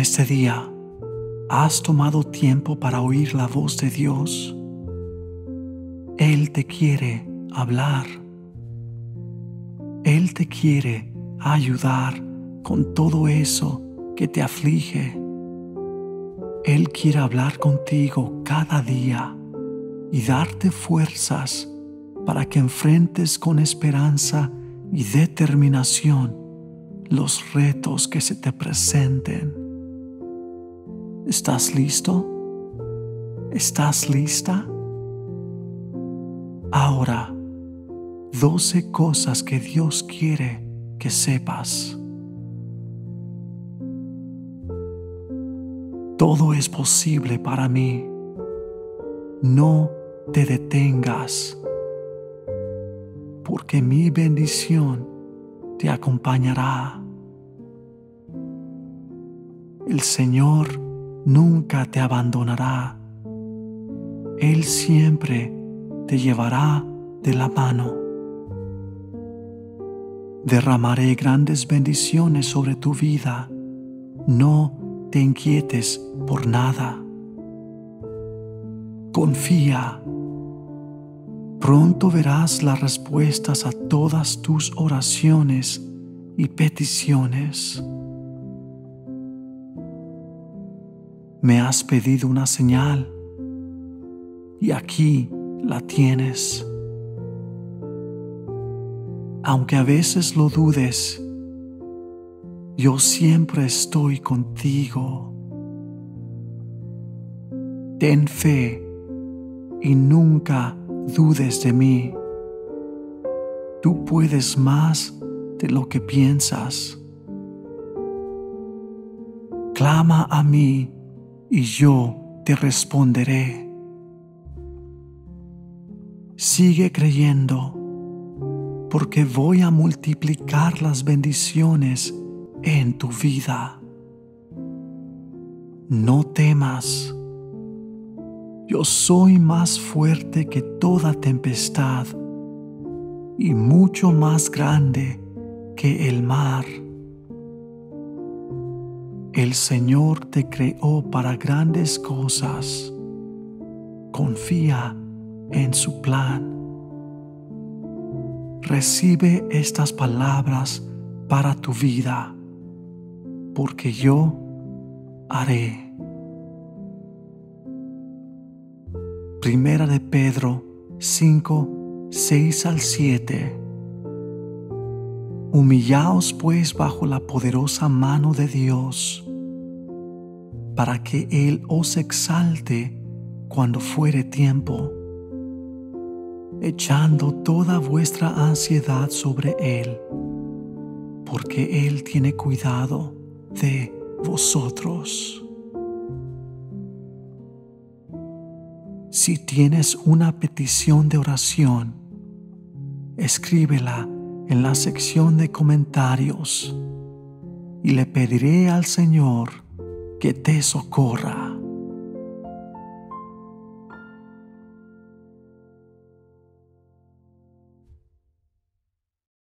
este día has tomado tiempo para oír la voz de Dios. Él te quiere hablar. Él te quiere ayudar con todo eso que te aflige. Él quiere hablar contigo cada día y darte fuerzas para que enfrentes con esperanza y determinación los retos que se te presenten. ¿Estás listo? ¿Estás lista? Ahora, doce cosas que Dios quiere que sepas. Todo es posible para mí. No te detengas, porque mi bendición te acompañará. El Señor nunca te abandonará. Él siempre te llevará de la mano. Derramaré grandes bendiciones sobre tu vida. No te inquietes por nada. Confía. Pronto verás las respuestas a todas tus oraciones y peticiones. Me has pedido una señal y aquí la tienes. Aunque a veces lo dudes, yo siempre estoy contigo. Ten fe y nunca dudes de mí. Tú puedes más de lo que piensas. Clama a mí y yo te responderé. Sigue creyendo, porque voy a multiplicar las bendiciones en tu vida. No temas. Yo soy más fuerte que toda tempestad y mucho más grande que el mar. El Señor te creó para grandes cosas. Confía en su plan. Recibe estas palabras para tu vida porque yo haré. Primera de Pedro 5, 6 al 7. Humillaos pues bajo la poderosa mano de Dios, para que Él os exalte cuando fuere tiempo, echando toda vuestra ansiedad sobre Él, porque Él tiene cuidado de vosotros. Si tienes una petición de oración, escríbela en la sección de comentarios y le pediré al Señor que te socorra.